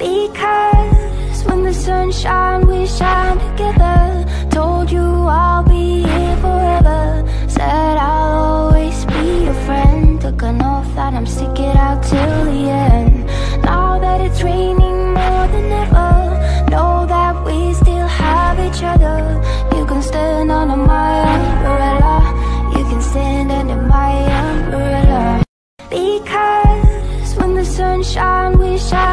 Because when the sun shines, we shine together. Told you I'll be here forever. Said I'll always be your friend. Took an oath that I'm stick it out till the end. Now that it's raining more than ever Know that we still have each other. You can stand under my umbrella. You can stand under my umbrella. Because when the sun shines, we shine